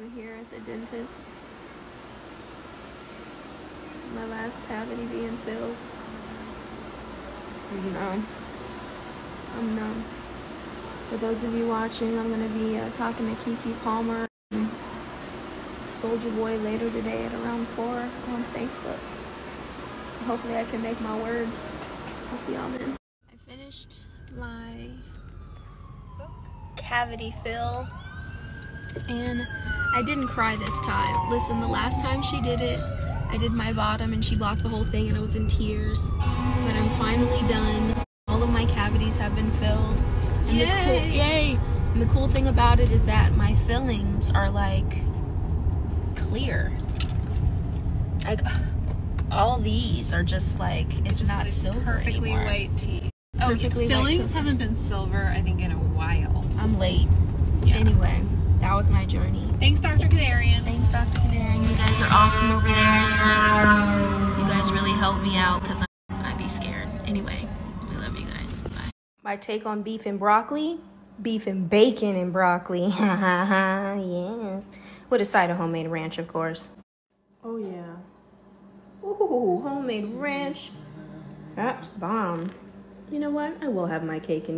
I'm here at the dentist. My last cavity being filled. You know, I'm numb. For those of you watching, I'm gonna be uh, talking to Keke Palmer and Soulja Boy later today at around four on Facebook. Hopefully, I can make my words. I'll see y'all then. I finished my cavity fill and I didn't cry this time. Listen, the last time she did it, I did my bottom and she blocked the whole thing and I was in tears. But I'm finally done. All of my cavities have been filled. And Yay! The cool, yay! And the cool thing about it is that my fillings are like clear. Like all these are just like it's Just not like silver perfectly anymore. white teeth. Oh, Perfectly fillings haven't been silver, I think, in a while. I'm late. Yeah. Anyway, that was my journey. Thanks, Dr. Kadarian. Thanks, Dr. Kadarian. You guys are awesome over there. You guys really helped me out because I'd be scared. Anyway, we love you guys. Bye. My take on beef and broccoli beef and bacon and broccoli. Ha ha ha. Yes. With a side of homemade ranch, of course. Oh, yeah. Ooh, homemade ranch. That's bomb. You know what? I will have my cake and